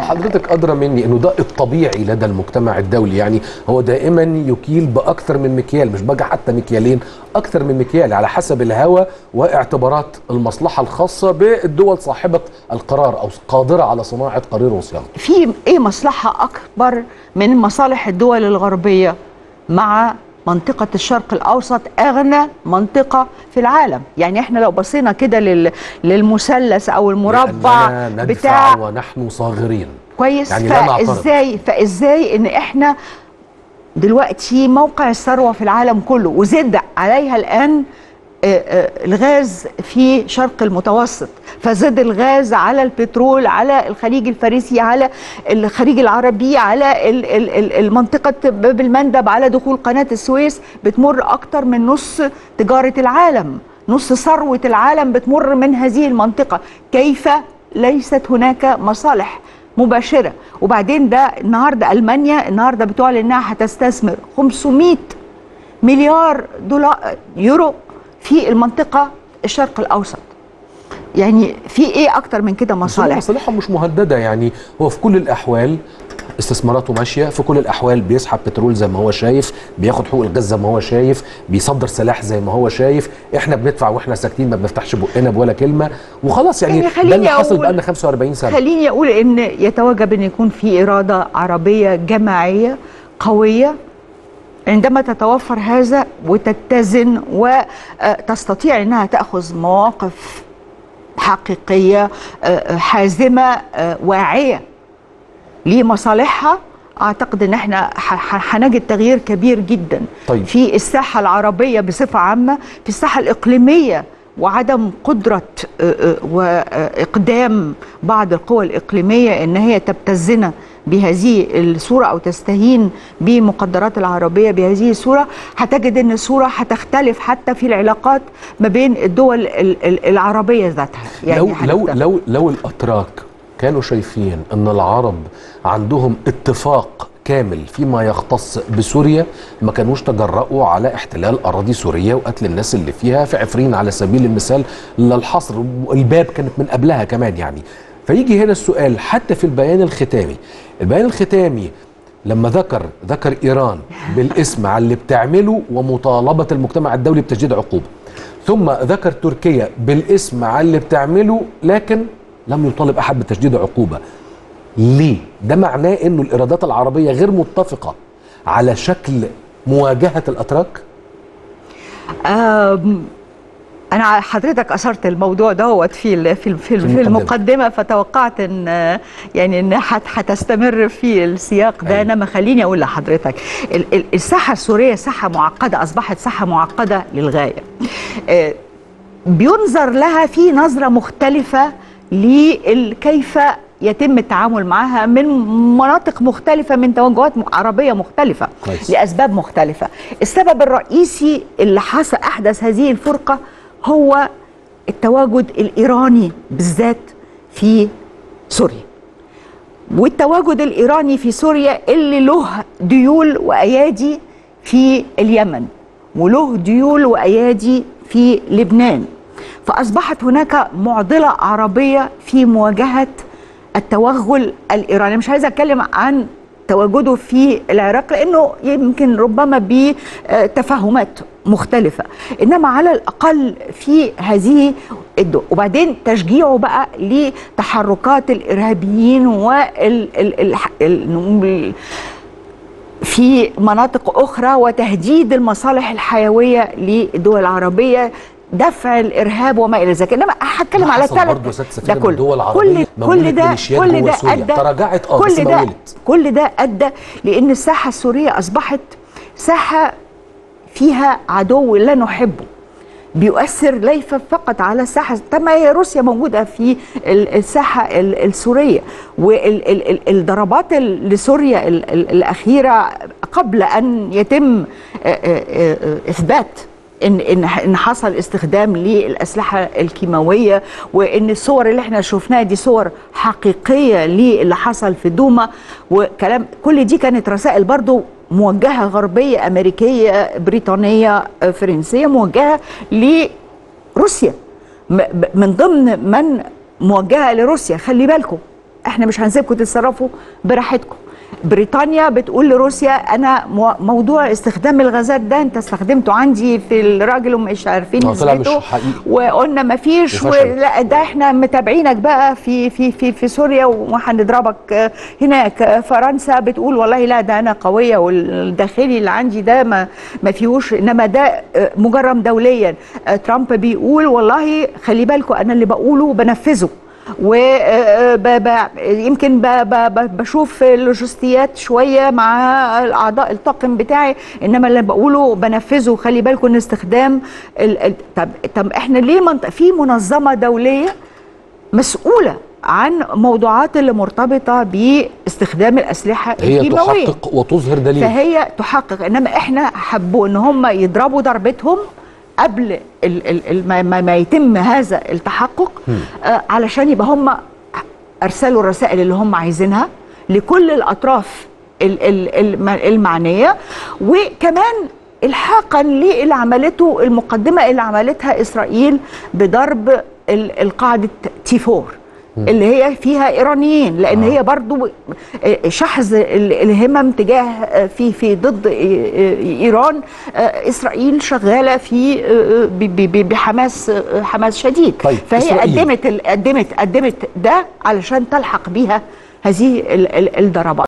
حضرتك أدرى مني إنه ده الطبيعي لدى المجتمع الدولي. يعني هو دائما يكيل بأكثر من مكيال مش بقى حتى مكيالين أكثر من مكيال على حسب الهوى واعتبارات المصلحة الخاصة بالدول صاحبة القرار أو قادرة على صناعة قرار وصياغته. في إيه مصلحة أكبر من مصالح الدول الغربية مع منطقة الشرق الأوسط أغنى منطقة في العالم. يعني إحنا لو بصينا كده لل... للمثلث أو المربع بتاع ونحن صاغرين. كويس. يعني. فازاي فازاي إن إحنا دلوقتي موقع الثروة في العالم كله وزد عليها الآن الغاز في شرق المتوسط فزاد الغاز على البترول على الخليج الفارسي على الخليج العربي على ال- ال- ال- المنطقة باب المندب على دخول قناة السويس بتمر أكتر من نص تجارة العالم نص ثروة العالم بتمر من هذه المنطقة. كيف؟ ليست هناك مصالح مباشرة. وبعدين ده النهاردة ألمانيا النهاردة بتعلن أنها هتستثمر 500 مليار دولار يورو في المنطقة الشرق الأوسط. يعني في إيه أكتر من كده مصالح؟ مصالحهم مش مهددة يعني هو في كل الأحوال استثماراته ماشية في كل الأحوال بيسحب بترول زي ما هو شايف بياخد حقوق الغاز زي ما هو شايف بيصدر سلاح زي ما هو شايف. إحنا بندفع وإحنا ساكتين ما بنفتحش بقنا بولا كلمة وخلاص يعني, يعني ده اللي حصل بقالنا 45 سنة. خليني أقول إن يتوجب إن يكون في إرادة عربية جماعية قوية عندما تتوفر هذا وتتزن وتستطيع إنها تأخذ مواقف حقيقية آه، حازمة آه، واعية لمصالحها أعتقد إن إحنا هنجد تغيير كبير جدا طيب. في الساحة العربية بصفة عامة في الساحة الإقليمية وعدم قدرة آه، آه، وإقدام بعض القوى الإقليمية إن هي تبتزنا بهذه الصورة أو تستهين بمقدرات العربية بهذه الصورة هتجد إن الصورة هتختلف حتى في العلاقات ما بين الدول ال- ال- العربية ذاتها لو لو هنختلف. لو لو الأتراك كانوا شايفين إن العرب عندهم اتفاق كامل فيما يختص بسوريا ما كانوش تجرؤوا على احتلال أراضي سوريا وقتل الناس اللي فيها في عفرين على سبيل المثال للحصر الباب كانت من قبلها كمان يعني فيجي هنا السؤال حتى في البيان الختامي. البيان الختامي لما ذكر ذكر إيران بالاسم على اللي بتعمله ومطالبة المجتمع الدولي بتجديد عقوبة. ثم ذكر تركيا بالاسم على اللي بتعمله لكن لم يطالب أحد بتجديد عقوبة. ليه؟ ده معناه إنه الإيرادات العربية غير متفقة على شكل مواجهة الأتراك؟ أنا حضرتك اثرت الموضوع دوت في في في في المقدمة. المقدمة فتوقعت إن يعني إن هت- هتستمر في السياق ده أيوة. انما خليني أقول لحضرتك ال- ال- الساحة السورية ساحة معقدة أصبحت ساحة معقدة للغاية آه، بينظر لها في نظرة مختلفة لكيف يتم التعامل معها من مناطق مختلفة من توجهات عربية مختلفة كويس. لأسباب مختلفة السبب الرئيسي اللي حصل أحدث هذه الفرقة هو التواجد الإيراني بالذات في سوريا. والتواجد الإيراني في سوريا اللي له ديول وأيادي في اليمن وله ديول وأيادي في لبنان. فأصبحت هناك معضلة عربية في مواجهة التوغل الإيراني. مش عايزة أتكلم عن تواجده في العراق لأنه يمكن ربما بتفاهمات مختلفة. إنما على الأقل في هذه الدول وبعدين تشجيعه بقى لتحركات الإرهابيين وال ال ال في مناطق أخرى وتهديد المصالح الحيوية للدول العربية. دفع الإرهاب وما إلى ذلك. إنما هتكلم على ثلاث العربية؟ كل مولت كل ده كل ده. ادى تراجعت؟ آه كل ده مولت. كل ده أدى لأن الساحة السورية أصبحت ساحة فيها عدو لا نحبه. بيؤثر ليس فقط على الساحة. طب ما هي روسيا موجودة في ال- الساحة ال- السورية. والضربات لسوريا ال- ال- الأخيرة قبل أن يتم آه، آه، آه، إثبات. ان ان إن حصل استخدام للأسلحة الكيماوية وإن الصور اللي إحنا شفناها دي صور حقيقية للي حصل في دوما وكلام كل دي كانت رسائل برضو موجهة غربية أمريكية بريطانية آه، فرنسية موجهة لروسيا. من ضمن من موجهة لروسيا. خلي بالكم إحنا مش هنسيبكم تتصرفوا براحتكم. بريطانيا بتقول لروسيا أنا مو- موضوع استخدام الغازات ده أنت استخدمته عندي في الراجل ومش عارفين نسبته. وقلنا ما فيش. لا ده إحنا متابعينك بقى في في في في سوريا وهنضربك هناك فرنسا بتقول والله لا ده أنا قوية والداخلي اللي عندي ده ما ما فيهوش إنما ده مجرم دوليا ترامب بيقول والله خلي بالكم أنا اللي بقوله بنفذه و آه، ب- يمكن بشوف اللوجستيات شوية مع الأعضاء الطاقم بتاعي إنما اللي بقوله بنفذه. خلي بالكم إن استخدام طب طب إحنا ليه منط... في منظمة دولية مسؤولة عن موضوعات اللي مرتبطة باستخدام الأسلحة هي الكيماوية. تحقق وتظهر دليل. فهي تحقق. إنما إحنا حبوا إن هم يضربوا ضربتهم قبل ما, ما, يتم هذا التحقق آه علشان يبقى هم أرسلوا الرسائل اللي هم عايزينها لكل الأطراف ال ال الم- المعنية وكمان الحاقا للي عملته المقدمة اللي عملتها إسرائيل بضرب ال- القاعدة تي 4 اللي هي فيها ايرانيين لأن هي برضو شحذ ال- الهمم تجاه في في ضد ايران اسرائيل شغاله في بحماس حماس شديد. طيب، فهي إسرائيل. قدمت قدمت قدمت ده علشان تلحق بيها هذه ال- ال- الضربات.